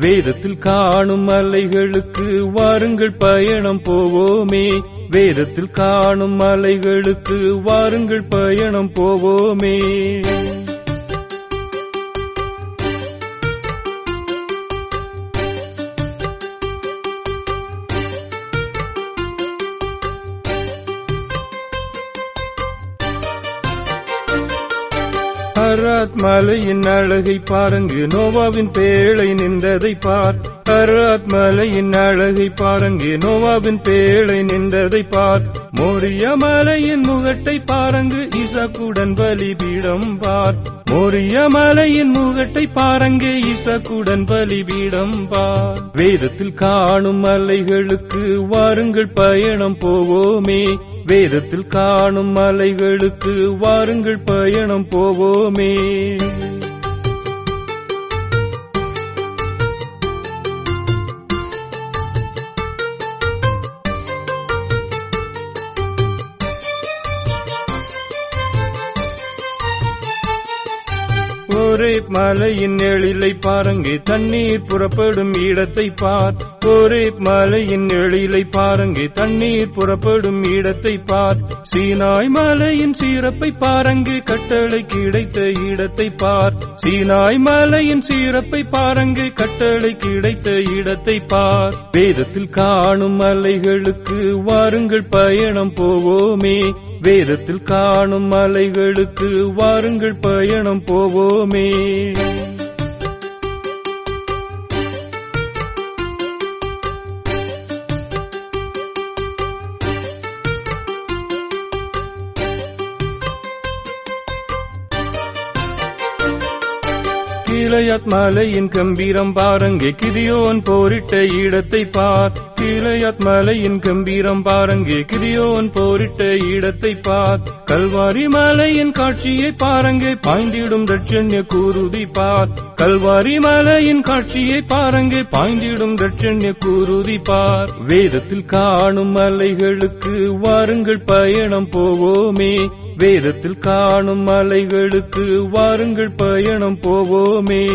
வேதத்தில் காணும் அலைகளுக்கு வாருங்கள் பயணம் போவோமே. வேதத்தில் காணும் அலைகளுக்கு வாருங்கள் பயணம் போவோமே. ஹராத் மலையின் அழகை பாருங்கு. நோவாவின் பேழை நின்றதை பார். ஹராத் மலையின் அழகை பாருங்கு. நோவாவின் பேழை நின்றதை பார். மோரிய மலையின் முகட்டை பாருங்கு. இசக்குடன் பலிபீடம் பார். மோரிய மலையின் முகட்டை பாருங்கு. இசக்குடன் பலிபீடம் பார். வேதத்தில் காணும் மலைகளுக்கு வாருங்கள் பயணம் போவோமே. வேதத்தில் காணும் மலைகளுக்கு வாருங்கள் பயணம் போவோமே. ஒரே மலையின் எழிலை பாருங்க தண்ணீர் புறப்படும் இடத்தை பார். ஒரே மலையின் எழிலை பாருங்கே தண்ணீர் புறப்படும் இடத்தை பார். சீனாய் மலையின் சீரப்பை பாருங்க கட்டளை கிடைத்த இடத்தை பார். சீனாய் மலையின் சீரப்பை பாருங்க கட்டளை கிடைத்த இடத்தை பார். வேதத்தில் காணும் மலைகளுக்கு வாருங்கள் பயணம் போவோமே. வேதத்தில் காணும் மலைகளுக்கு வாருங்கள் பயணம் போவோமே. கீழையாத் மலையின் கம்பீரம் பாருங்கே கிதியோன் போரிட்ட இடத்தை பார். கீழையாத் மலையின் கம்பீரம் பாருங்கே கிரியோன் போரிட்ட இடத்தை பார். கல்வாரி மலையின் காட்சியை பாருங்கே பாய்ந்திடும் தட்சண்ய கூருதி பார். கல்வாரி மலையின் காட்சியை பாருங்கே பாய்ந்திடும் தட்சண்ய கூருதி பார். வேதத்தில் காணும் மலைகளுக்கு வாருங்கள் பயணம் போவோமே. வேதத்தில் காணும் மலைகளுக்கு வாருங்கள் பயணம் போவோமே.